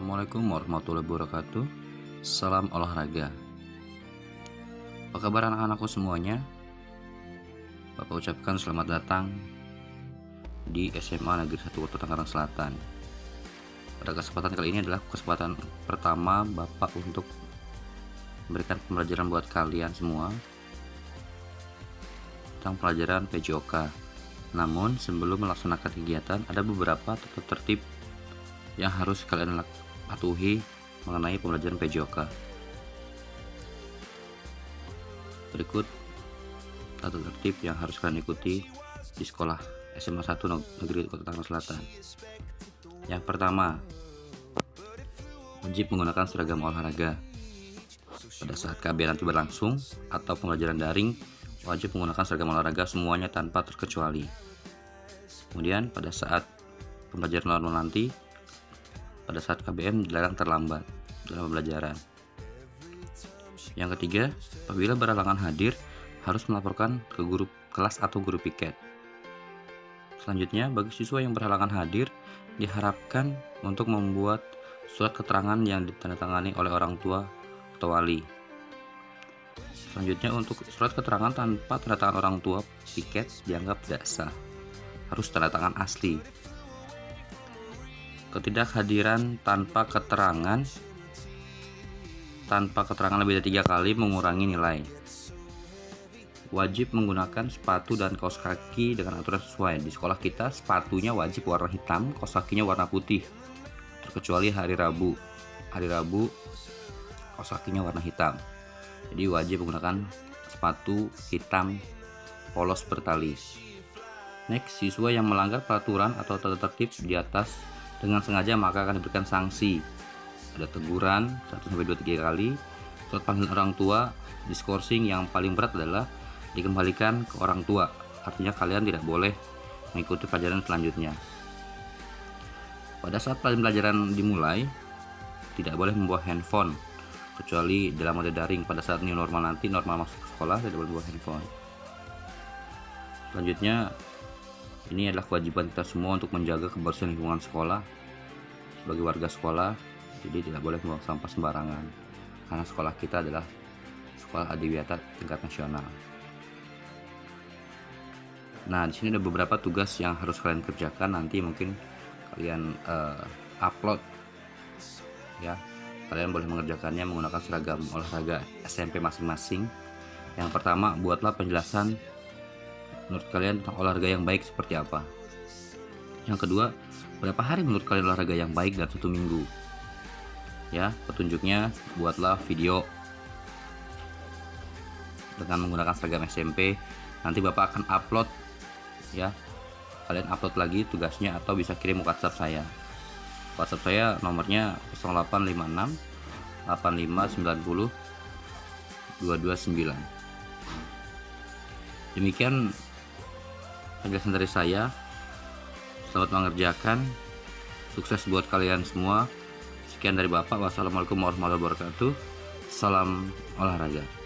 Assalamualaikum warahmatullahi wabarakatuh. Salam olahraga. Apa kabar anak-anakku semuanya? Bapak ucapkan selamat datang Di SMA Negeri 1 Kota Tangerang Selatan. Pada kesempatan kali ini adalah kesempatan pertama Bapak untuk Memberikan pembelajaran buat kalian semua Tentang pelajaran PJOK Namun sebelum melaksanakan kegiatan Ada beberapa tata tertib yang harus kalian patuhi mengenai pembelajaran PJOK. Berikut tata tertib yang harus kalian ikuti di sekolah SMA 1 Negeri Kota Tangerang Selatan. Yang pertama, wajib menggunakan seragam olahraga. Pada saat KB nanti berlangsung atau pembelajaran daring, wajib menggunakan seragam olahraga semuanya tanpa terkecuali. Kemudian pada saat pembelajaran normal nanti, pada saat KBM dilarang terlambat dalam pembelajaran. Yang ketiga, apabila berhalangan hadir, harus melaporkan ke guru kelas atau guru piket. Selanjutnya, bagi siswa yang berhalangan hadir, diharapkan untuk membuat surat keterangan yang ditandatangani oleh orang tua atau wali. Selanjutnya, untuk surat keterangan tanpa tanda tangan orang tua piket dianggap tidak sah. Harus tanda tangan asli Ketidakhadiran tanpa keterangan tanpa keterangan lebih dari tiga kali mengurangi nilai. Wajib menggunakan sepatu dan kaos kaki dengan aturan sesuai. Di sekolah kita sepatunya wajib warna hitam, kaos kakinya warna putih. Terkecuali hari Rabu. Hari Rabu kaos kakinya warna hitam. Jadi wajib menggunakan sepatu hitam polos bertali. Next, siswa yang melanggar peraturan atau tata tertib di atas dengan sengaja maka akan diberikan sanksi. Ada teguran 1 sampai 2 3 kali. Surat panggilan orang tua diskorsing yang paling berat adalah dikembalikan ke orang tua. Artinya kalian tidak boleh mengikuti pelajaran selanjutnya. Pada saat pelajaran dimulai tidak boleh membawa handphone kecuali dalam mode daring. Pada saat new normal nanti normal masuk sekolah tidak boleh membawa handphone. Selanjutnya ini adalah kewajiban kita semua untuk menjaga kebersihan lingkungan sekolah sebagai warga sekolah, jadi tidak boleh membuang sampah sembarangan. Karena sekolah kita adalah sekolah adiwiyata tingkat nasional. Nah, di sini ada beberapa tugas yang harus kalian kerjakan nanti mungkin kalian uh, upload ya. Kalian boleh mengerjakannya menggunakan seragam olahraga SMP masing-masing. Yang pertama, buatlah penjelasan menurut kalian tentang olahraga yang baik seperti apa? Yang kedua berapa hari menurut kalian olahraga yang baik dalam satu minggu? Ya petunjuknya buatlah video dengan menggunakan seragam SMP nanti bapak akan upload ya. Kalian upload lagi tugasnya atau bisa kirim WhatsApp saya. WhatsApp saya nomornya 0856 8590 229 demikian penjelasan dari saya. Selamat mengerjakan. Sukses buat kalian semua. Sekian dari bapak. Wassalamualaikum warahmatullahi wabarakatuh. Salam olahraga